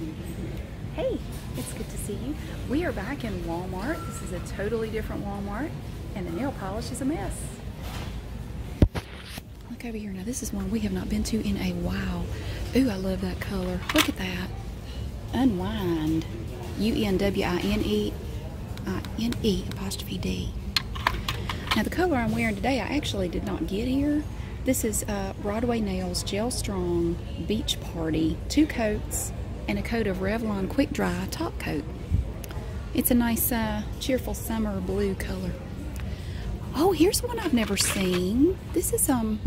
Hey, it's good to see you. We are back in Walmart. This is a totally different Walmart, and the nail polish is a mess. Look over here. Now, this is one we have not been to in a while. Ooh, I love that color. Look at that. Unwind. U-N-W-I-N-E I-N-E apostrophe D. Now, the color I'm wearing today, I actually did not get here. This is uh, Broadway Nails Gel Strong Beach Party. Two coats and a coat of Revlon Quick Dry top coat. It's a nice, uh, cheerful summer blue color. Oh, here's one I've never seen. This is um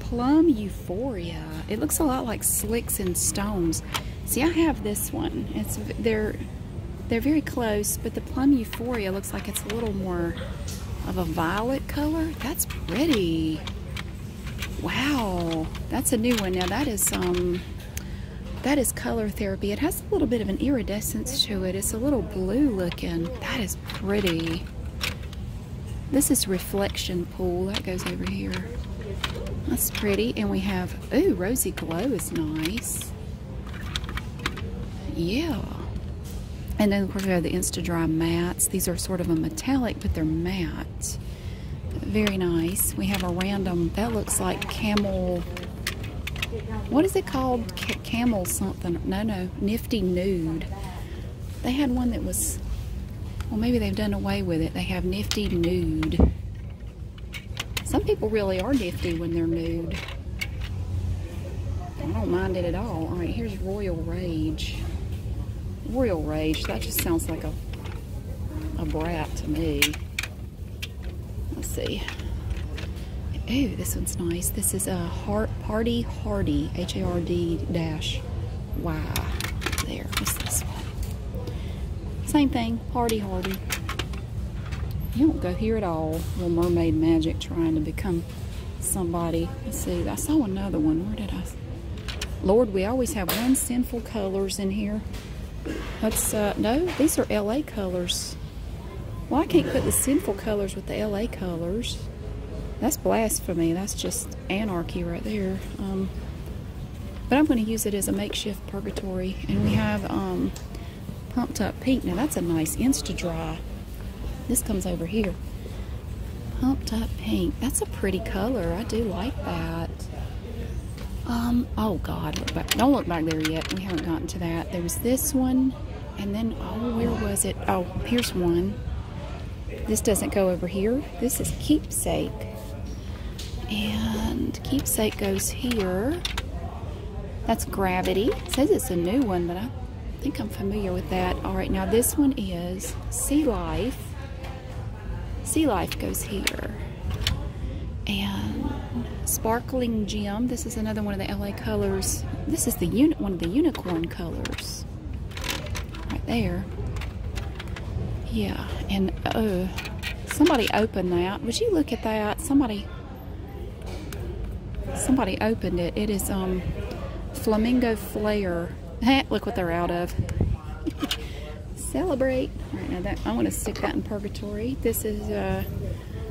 Plum Euphoria. It looks a lot like Slicks and Stones. See, I have this one. It's they're they're very close, but the Plum Euphoria looks like it's a little more of a violet color. That's pretty. Wow, that's a new one. Now that is um that is color therapy. It has a little bit of an iridescence to it. It's a little blue looking. That is pretty. This is reflection pool. That goes over here. That's pretty. And we have, ooh, rosy glow is nice. Yeah. And then of course we have the Insta-Dri mats. These are sort of a metallic, but they're matte. Very nice. We have a random, that looks like camel what is it called? C camel something. No, no. Nifty Nude. They had one that was, well, maybe they've done away with it. They have Nifty Nude. Some people really are nifty when they're nude. I don't mind it at all. All right, here's Royal Rage. Royal Rage. That just sounds like a, a brat to me. Let's see. Ooh, this one's nice. This is a Heart Party Hardy, H-A-R-D dash Y. There, what's this one? Same thing, Party Hardy. You don't go here at all. Little mermaid magic trying to become somebody. Let's see, I saw another one. Where did I? Lord, we always have one sinful colors in here. That's, uh, no, these are LA colors. Well, I can't put the sinful colors with the LA colors. That's blasphemy. That's just anarchy right there. Um, but I'm going to use it as a makeshift purgatory. And we have um, Pumped Up Pink. Now that's a nice Insta-Dri. This comes over here. Pumped Up Pink. That's a pretty color. I do like that. Um, oh God, look back. Don't look back there yet. We haven't gotten to that. There was this one. And then, oh, where was it? Oh, here's one. This doesn't go over here. This is Keepsake. And keepsake goes here. That's gravity. It says it's a new one, but I think I'm familiar with that. All right, now this one is sea life. Sea life goes here. And sparkling gem. This is another one of the LA colors. This is the unit one of the unicorn colors. Right there. Yeah, and oh, somebody opened that. Would you look at that? Somebody somebody opened it. It is um, Flamingo Flare. Look what they're out of. Celebrate. Now that, I want to stick that in purgatory. This is uh,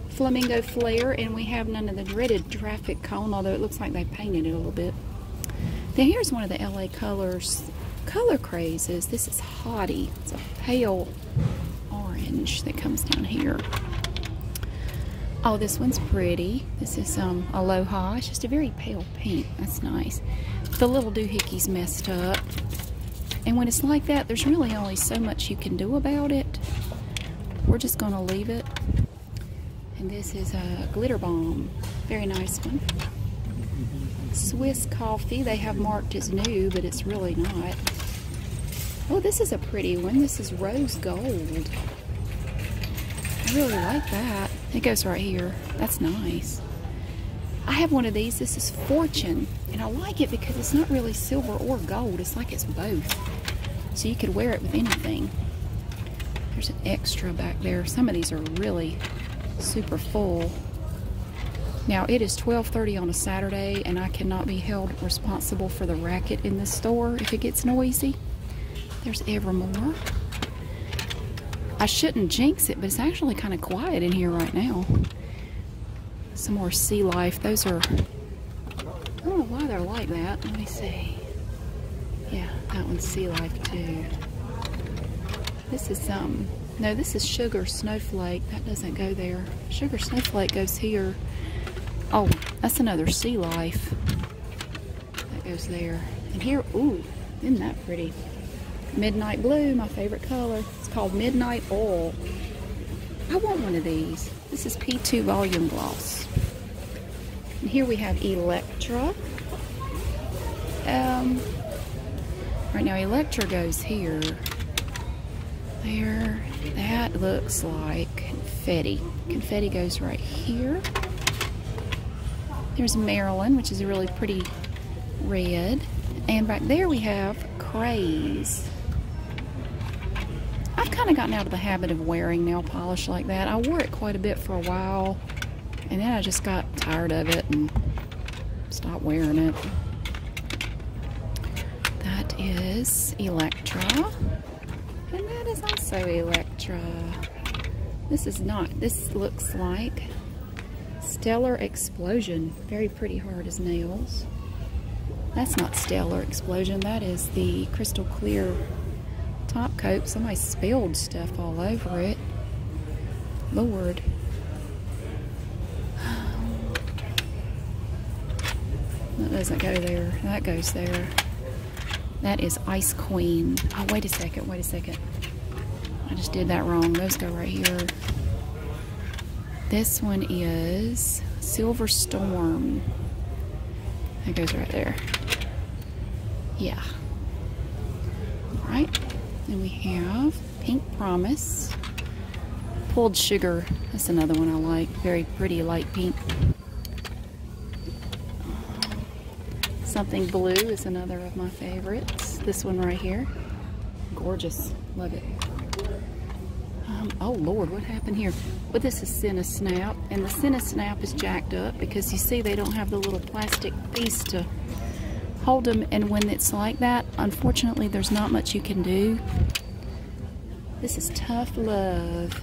Flamingo Flare, and we have none of the dreaded traffic cone, although it looks like they painted it a little bit. Then here's one of the LA colors, color crazes. This is Hottie. It's a pale orange that comes down here. Oh, this one's pretty. This is um, Aloha. It's just a very pale pink. That's nice. The little doohickey's messed up. And when it's like that, there's really only so much you can do about it. We're just going to leave it. And this is a glitter bomb. Very nice one. Swiss coffee. They have marked as new, but it's really not. Oh, this is a pretty one. This is rose gold. I really like that. It goes right here. That's nice. I have one of these. This is Fortune. And I like it because it's not really silver or gold. It's like it's both. So you could wear it with anything. There's an extra back there. Some of these are really super full. Now it is 12.30 on a Saturday and I cannot be held responsible for the racket in this store if it gets noisy. There's Evermore. I shouldn't jinx it, but it's actually kind of quiet in here right now. Some more sea life. Those are, I don't know why they're like that. Let me see. Yeah, that one's Sea Life too. This is um no, this is Sugar Snowflake. That doesn't go there. Sugar Snowflake goes here. Oh, that's another Sea Life. That goes there. And here, ooh, isn't that pretty? Midnight Blue, my favorite color. It's called Midnight Oil. I want one of these. This is P2 Volume Gloss. And here we have Electra. Um, right now, Electra goes here. There. That looks like confetti. Confetti goes right here. There's Marilyn, which is a really pretty red. And back there we have Craze. Kind of gotten out of the habit of wearing nail polish like that. I wore it quite a bit for a while, and then I just got tired of it and stopped wearing it. That is Electra, and that is also Electra. This is not, this looks like Stellar Explosion. Very pretty hard as nails. That's not Stellar Explosion, that is the crystal clear top coat. Somebody spilled stuff all over it. Lord. That doesn't go there. That goes there. That is Ice Queen. Oh, wait a second. Wait a second. I just did that wrong. Those go right here. This one is Silver Storm. That goes right there. Yeah. Then we have Pink Promise. Pulled Sugar. That's another one I like. Very pretty light pink. Something Blue is another of my favorites. This one right here. Gorgeous. Love it. Um, oh Lord, what happened here? Well, this is Cinnasnap, and the Cinnasnap is jacked up because you see they don't have the little plastic piece to hold them and when it's like that unfortunately there's not much you can do. This is tough love.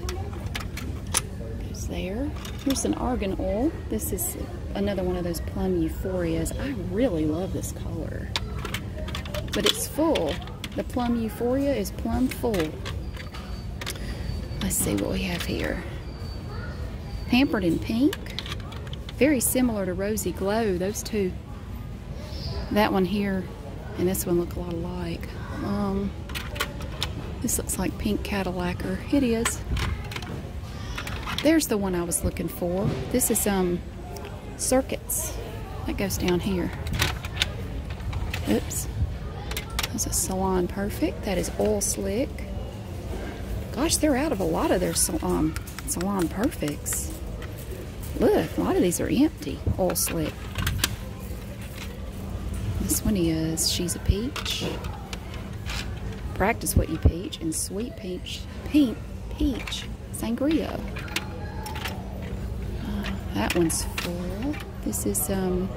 Goes there. Here's an argan oil. This is another one of those plum euphorias. I really love this color. But it's full. The plum euphoria is plum full. Let's see what we have here. Pampered in pink. Very similar to rosy glow those two that one here and this one look a lot alike. Um, this looks like pink Cadillacer. It is. There's the one I was looking for. This is um circuits. That goes down here. Oops. That's a Salon Perfect. That is Oil Slick. Gosh, they're out of a lot of their salon, salon Perfects. Look, a lot of these are empty. Oil Slick. This one is She's a Peach. Practice What You Peach and Sweet Peach. Pink Peach Sangria. Uh, that one's full. This is um,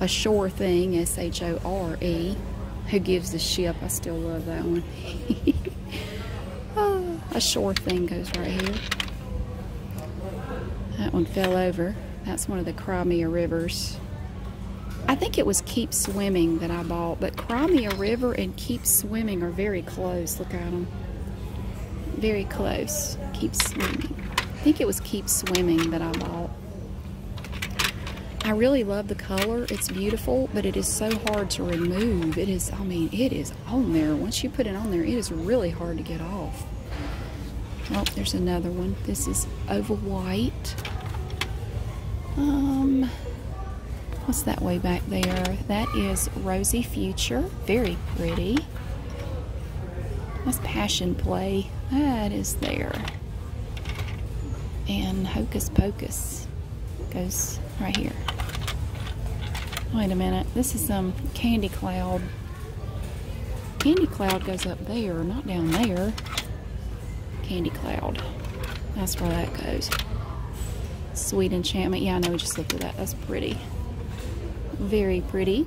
a Shore Thing, S-H-O-R-E. Who gives a ship? I still love that one. oh, a Shore Thing goes right here. That one fell over. That's one of the Crimea Rivers. I think it was Keep Swimming that I bought, but Crimea River and Keep Swimming are very close. Look at them. Very close. Keep Swimming. I think it was Keep Swimming that I bought. I really love the color. It's beautiful, but it is so hard to remove. It is, I mean, it is on there. Once you put it on there, it is really hard to get off. Oh, there's another one. This is Oval White. Um, What's that way back there? That is Rosy Future. Very pretty. That's Passion Play. That is there. And Hocus Pocus goes right here. Wait a minute. This is some Candy Cloud. Candy Cloud goes up there, not down there. Candy Cloud. That's where that goes. Sweet Enchantment. Yeah, I know. We just looked at that. That's pretty. Very pretty.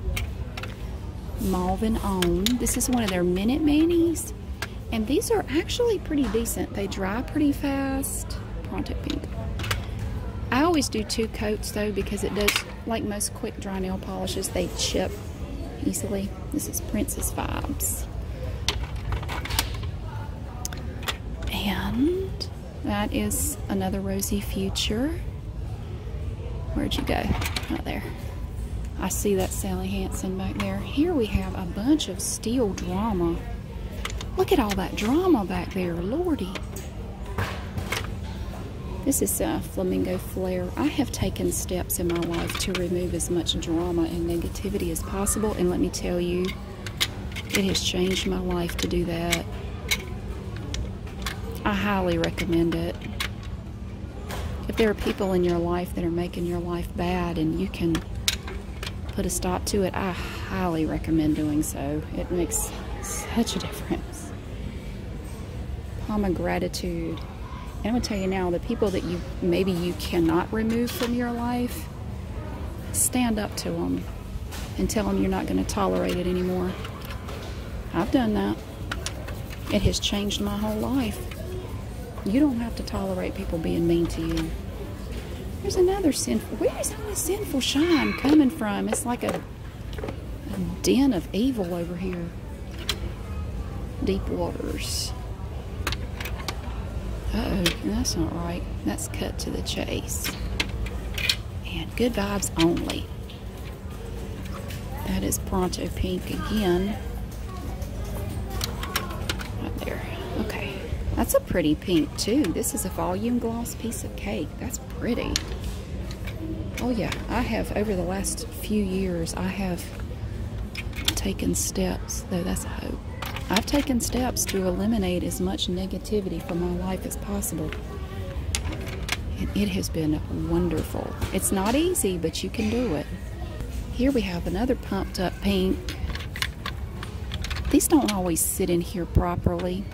Malvin Own. This is one of their Minute Manis. And these are actually pretty decent. They dry pretty fast. Pronto Pink. I always do two coats though because it does, like most quick dry nail polishes, they chip easily. This is Princess Vibes. And that is another Rosy Future. Where'd you go? Right there. I see that Sally Hansen back there. Here we have a bunch of steel drama. Look at all that drama back there, lordy. This is a Flamingo Flare. I have taken steps in my life to remove as much drama and negativity as possible, and let me tell you, it has changed my life to do that. I highly recommend it. If there are people in your life that are making your life bad and you can put a stop to it, I highly recommend doing so. It makes such a difference. Palma gratitude. And I'm going to tell you now, the people that you maybe you cannot remove from your life, stand up to them and tell them you're not going to tolerate it anymore. I've done that. It has changed my whole life. You don't have to tolerate people being mean to you. There's another sinful. Where is all this sinful shine coming from? It's like a, a den of evil over here. Deep waters. Uh oh, that's not right. That's cut to the chase. And good vibes only. That is Pronto Pink again. That's a pretty pink too. This is a volume gloss piece of cake. That's pretty. Oh yeah, I have over the last few years, I have taken steps, though that's a hope. I've taken steps to eliminate as much negativity from my life as possible. And it has been wonderful. It's not easy, but you can do it. Here we have another pumped up pink. These don't always sit in here properly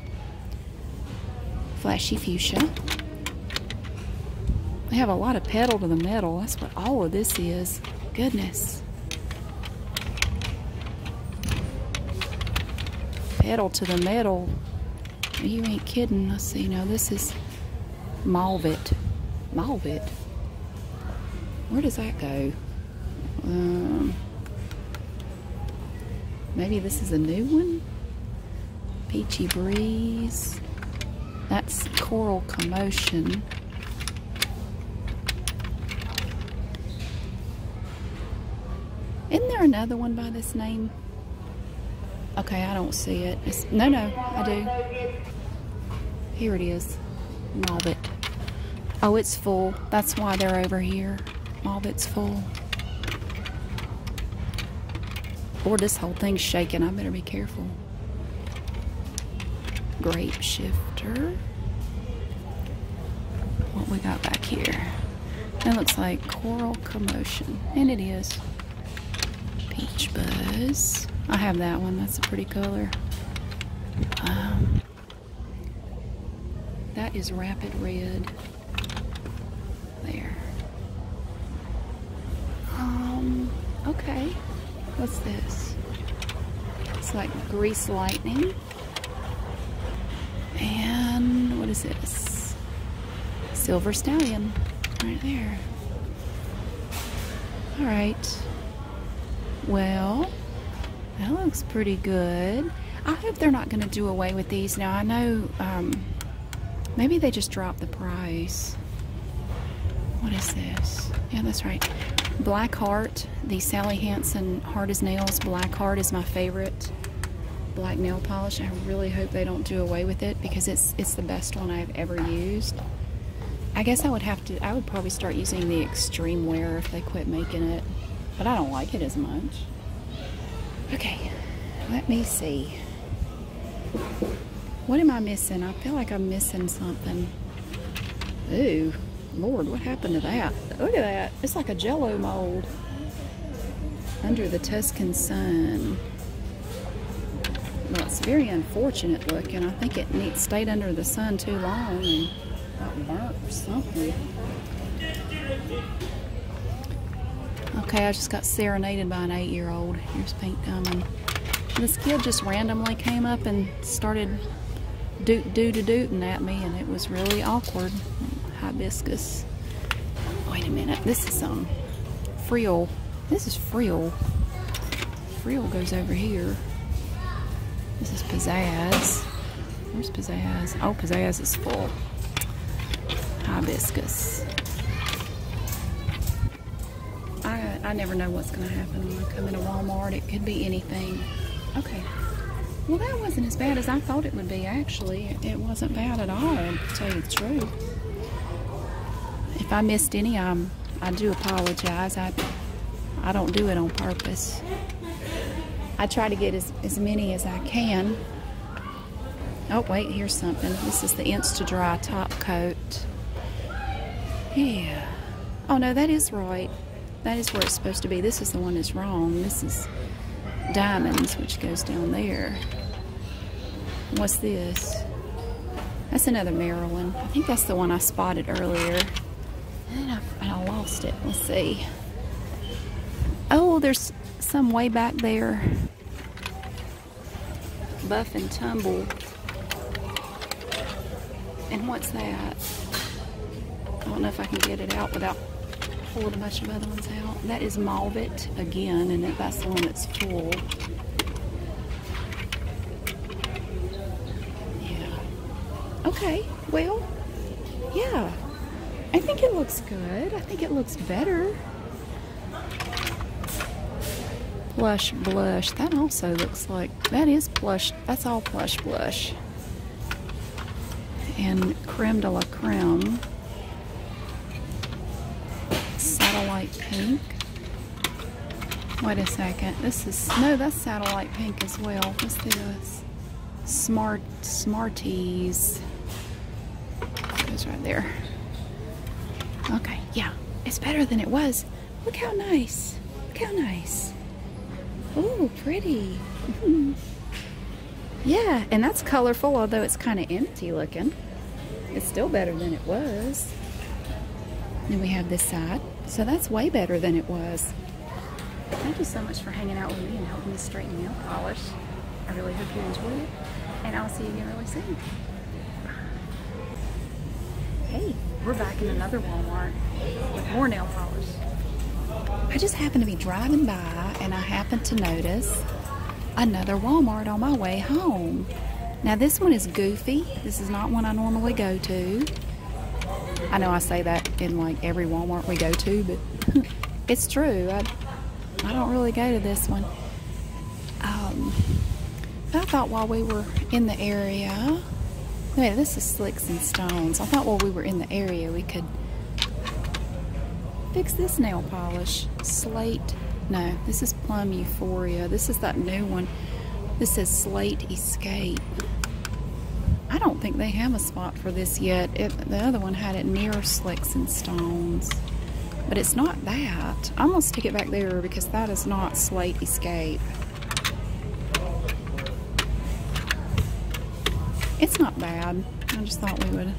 flashy fuchsia. They have a lot of pedal to the metal. That's what all of this is. Goodness. Pedal to the metal. You ain't kidding. Let's see. Now this is Malvet. Malvet. Where does that go? Um, maybe this is a new one? Peachy Breeze. That's Coral Commotion. Isn't there another one by this name? Okay, I don't see it. It's, no, no, I do. Here it is. Malvet. Oh, it's full. That's why they're over here. Malvet's full. Lord, this whole thing's shaking. I better be careful. Grape shifter. What we got back here? It looks like coral commotion, and it is. Peach buzz. I have that one. That's a pretty color. Um, that is rapid red. There. Um. Okay. What's this? It's like grease lightning. Is this? Silver Stallion. Right there. Alright. Well, that looks pretty good. I hope they're not going to do away with these. Now, I know um, maybe they just dropped the price. What is this? Yeah, that's right. Black Heart, the Sally Hansen Hard as Nails Black Heart is my favorite black nail polish. I really hope they don't do away with it because it's it's the best one I've ever used. I guess I would have to, I would probably start using the extreme wear if they quit making it, but I don't like it as much. Okay, let me see. What am I missing? I feel like I'm missing something. Ooh, Lord, what happened to that? Look at that. It's like a jello mold. Under the Tuscan sun. Well, it's very unfortunate looking. I think it stayed under the sun too long and got burnt or something. Okay, I just got serenaded by an eight-year-old. Here's Pink coming. This kid just randomly came up and started doot doot dooting at me, and it was really awkward. Hibiscus. Wait a minute. This is some um, frill. This is frill. frill goes over here. This is pizzazz. Where's pizzazz? Oh, pizzazz is full. Hibiscus. I, I never know what's going to happen when I come into Walmart. It could be anything. Okay. Well, that wasn't as bad as I thought it would be, actually. It wasn't bad at all, to tell you the truth. If I missed any, um, I do apologize. I, I don't do it on purpose. I try to get as, as many as I can. Oh, wait, here's something. This is the Insta-Dri top coat. Yeah. Oh, no, that is right. That is where it's supposed to be. This is the one that's wrong. This is Diamonds, which goes down there. What's this? That's another Marilyn. I think that's the one I spotted earlier. And I, and I lost it. Let's see. Oh, there's some way back there. Buff and tumble. And what's that? I don't know if I can get it out without pulling a bunch of other ones out. That is Malvet again, and that's the one that's full. Yeah. Okay, well, yeah. I think it looks good. I think it looks better. Blush blush. That also looks like, that is plush. That's all plush blush. And creme de la creme. Satellite pink. Wait a second. This is, no, that's satellite pink as well. What's this? Smart, Smarties. Goes right there. Okay, yeah. It's better than it was. Look how nice. Look how nice. Oh, pretty. yeah, and that's colorful, although it's kind of empty looking. It's still better than it was. Then we have this side. So that's way better than it was. Thank you so much for hanging out with me and helping me straighten nail polish. I really hope you enjoyed it. And I'll see you again really soon. Hey, we're back in another Walmart with more nail polish. I just happened to be driving by and I happened to notice another Walmart on my way home. Now this one is goofy. This is not one I normally go to. I know I say that in like every Walmart we go to, but it's true. I, I don't really go to this one. Um, I thought while we were in the area, yeah, this is Slicks and Stones. I thought while we were in the area we could fix this nail polish. Slate, no, this is Plum Euphoria. This is that new one. This says Slate Escape. I don't think they have a spot for this yet. It, the other one had it near Slicks and Stones. But it's not that. I'm going to stick it back there because that is not Slate Escape. It's not bad. I just thought we would...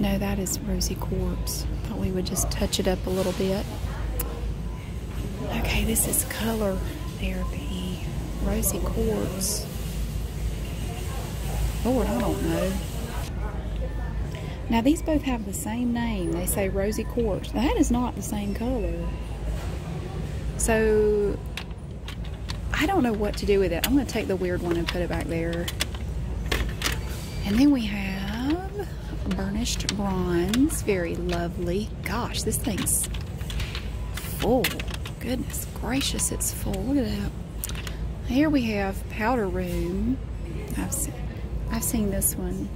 No, that is Rosy Quartz. Thought we would just touch it up a little bit. Okay, this is Color Therapy. Rosy Quartz. Lord, I don't know. Now, these both have the same name. They say Rosy Quartz. That is not the same color. So, I don't know what to do with it. I'm going to take the weird one and put it back there. And then we have burnished bronze. Very lovely. Gosh, this thing's full. Goodness gracious, it's full. Look at that. Here we have powder room. I've seen, I've seen this one.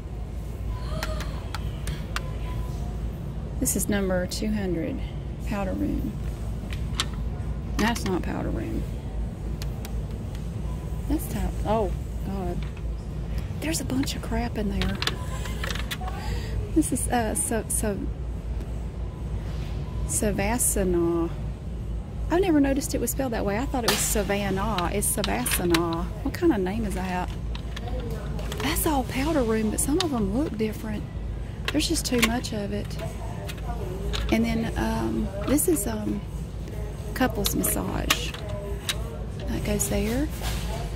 This is number 200, powder room. That's not powder room. That's top. Oh, God. There's a bunch of crap in there. This is, uh, so, so, Savasana. I've never noticed it was spelled that way. I thought it was Savannah. It's Savasana. What kind of name is that? That's all powder room, but some of them look different. There's just too much of it. And then um, this is um, couples massage. That goes there.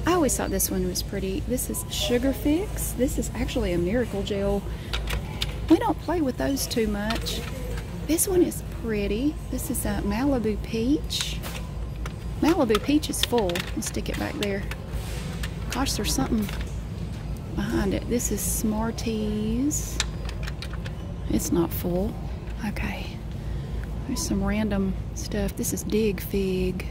I always thought this one was pretty. This is Sugar Fix. This is actually a Miracle Gel. We don't play with those too much. This one is pretty. This is a Malibu Peach. Malibu Peach is full. Let's stick it back there. Gosh, there's something behind it. This is Smarties. It's not full. Okay. There's some random stuff. This is Dig Fig.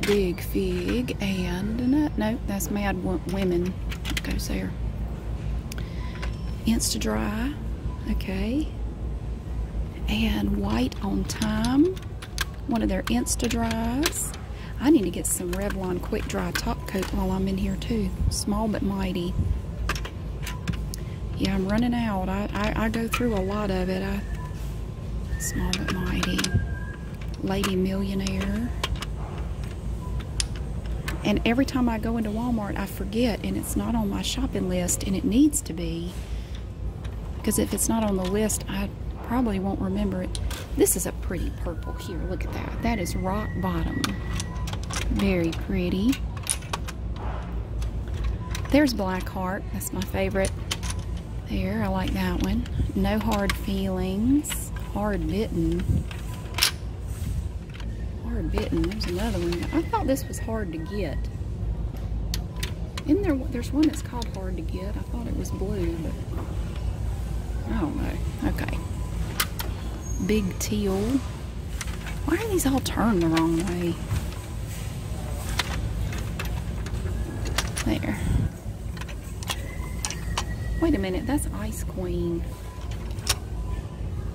Dig Fig. And, no, no that's Mad Women. It goes there. Insta-Dri. Okay. And White on Time. One of their Insta Dries. I need to get some Revlon Quick Dry Top Coat while I'm in here too. Small but mighty. Yeah, I'm running out. I, I, I go through a lot of it. I, small but mighty. Lady Millionaire. And every time I go into Walmart, I forget, and it's not on my shopping list, and it needs to be. Because if it's not on the list, I probably won't remember it. This is a pretty purple here. Look at that. That is rock bottom. Very pretty. There's Blackheart. That's my favorite. There, I like that one. No hard feelings. Hard bitten. Hard bitten. There's another one. I thought this was hard to get. In there, there's one that's called hard to get. I thought it was blue, but Oh, I don't. Okay. Big teal. Why are these all turned the wrong way? There. Wait a minute, that's Ice Queen.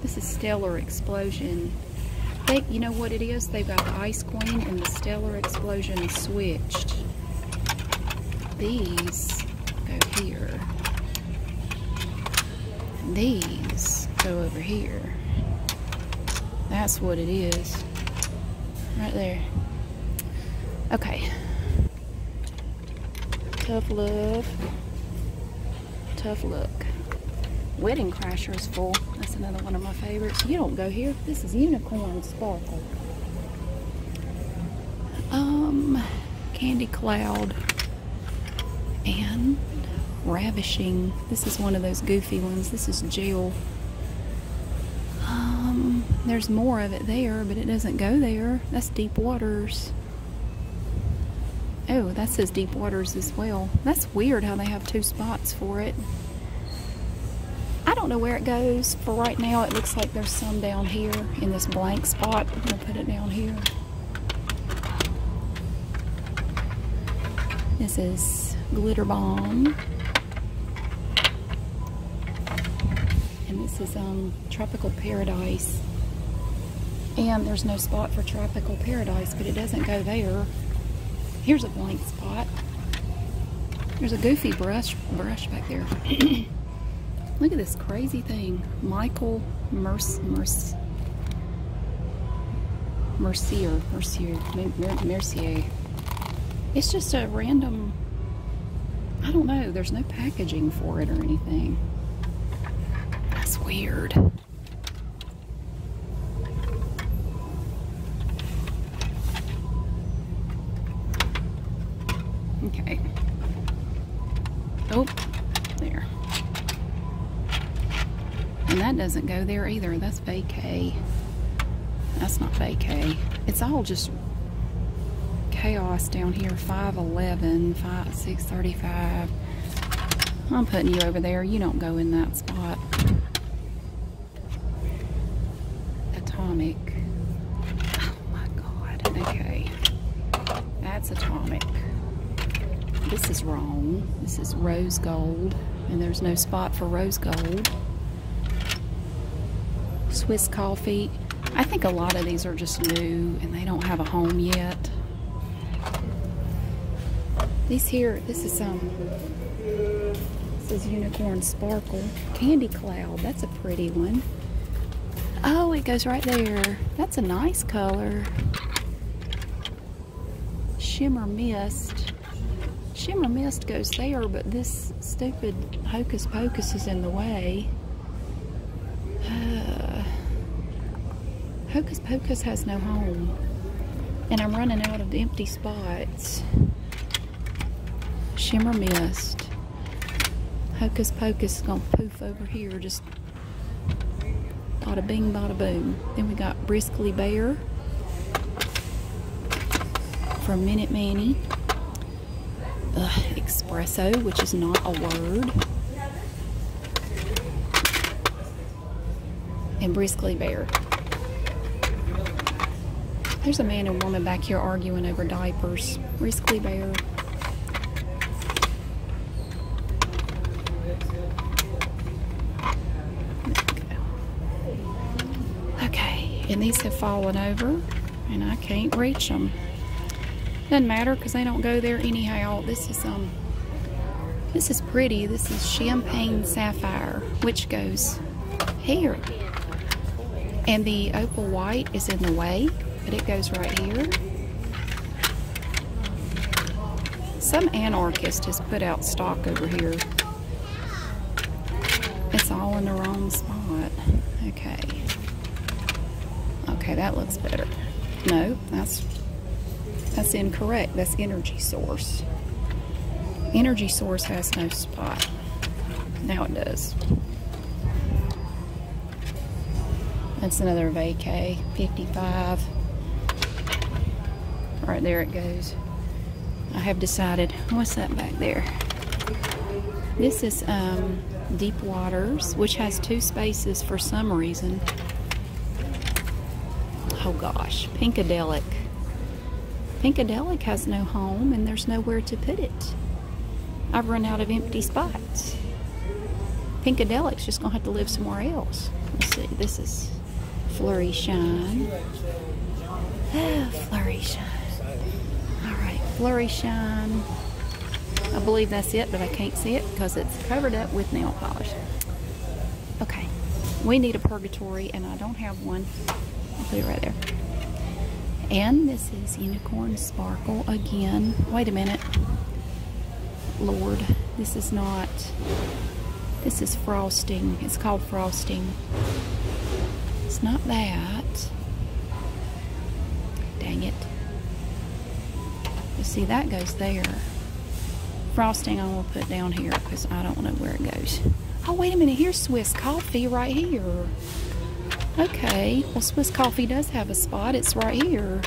This is Stellar Explosion. They, you know what it is? They've got the Ice Queen and the Stellar Explosion switched. These go here. These go over here. That's what it is. Right there. Okay. Tough love. Tough look. Wedding Crasher is full. That's another one of my favorites. You don't go here. This is Unicorn Sparkle. Um, Candy Cloud. And Ravishing. This is one of those goofy ones. This is Jill. Um, there's more of it there, but it doesn't go there. That's Deep Waters. Oh, that says deep waters as well. That's weird how they have two spots for it. I don't know where it goes. For right now, it looks like there's some down here in this blank spot. I'm going to put it down here. This is Glitter Bomb. And this is um, Tropical Paradise. And there's no spot for Tropical Paradise, but it doesn't go there. Here's a blank spot. There's a goofy brush brush back there. Look at this crazy thing. Michael Merc Merc Mercier Mercier Mercier. It's just a random I don't know, there's no packaging for it or anything. That's weird. Okay. Oh, there. And that doesn't go there either. That's vacay. That's not vacay. It's all just chaos down here. 511, 5, 635. I'm putting you over there. You don't go in that spot. Atomic. Oh my god. Okay. That's atomic this is wrong. This is rose gold, and there's no spot for rose gold. Swiss coffee. I think a lot of these are just new, and they don't have a home yet. These here, this is um, this is unicorn sparkle candy cloud. That's a pretty one. Oh, it goes right there. That's a nice color. Shimmer mist. Shimmer Mist goes there, but this stupid Hocus Pocus is in the way. Uh, Hocus Pocus has no home. And I'm running out of empty spots. Shimmer Mist. Hocus Pocus is going to poof over here. Just bada bing, bada boom. Then we got Briskly Bear. from Minute Manny. Ugh, espresso, which is not a word. And Briskly Bear. There's a man and woman back here arguing over diapers. Briskly Bear. Okay, and these have fallen over, and I can't reach them. Doesn't matter because they don't go there anyhow. This is um, this is pretty. This is champagne sapphire, which goes here, and the opal white is in the way, but it goes right here. Some anarchist has put out stock over here. It's all in the wrong spot. Okay. Okay, that looks better. No, that's that's incorrect. That's energy source. Energy source has no spot. Now it does. That's another vacay, 55. Right there it goes. I have decided, what's that back there? This is um, Deep Waters, which has two spaces for some reason. Oh gosh, Pinkadelic. Pinkadelic has no home and there's nowhere to put it. I've run out of empty spots. Pinkadelic's just gonna have to live somewhere else. Let's see, this is Flurry Shine. Ah, Flurry Shine. Alright, Flurry Shine. I believe that's it, but I can't see it because it's covered up with nail polish. Okay, we need a purgatory and I don't have one. It right there. And this is Unicorn Sparkle again. Wait a minute. Lord, this is not, this is frosting. It's called frosting. It's not that. Dang it. You see, that goes there. Frosting I will put down here because I don't know where it goes. Oh, wait a minute. Here's Swiss coffee right here. Okay, well Swiss Coffee does have a spot. It's right here.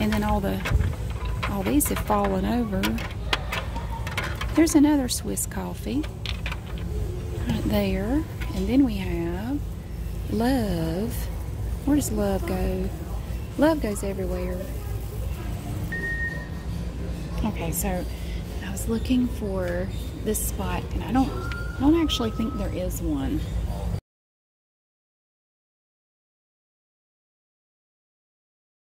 And then all the, all these have fallen over. There's another Swiss Coffee right there. And then we have Love. Where does Love go? Love goes everywhere. Okay, so I was looking for this spot, and I don't, don't actually think there is one.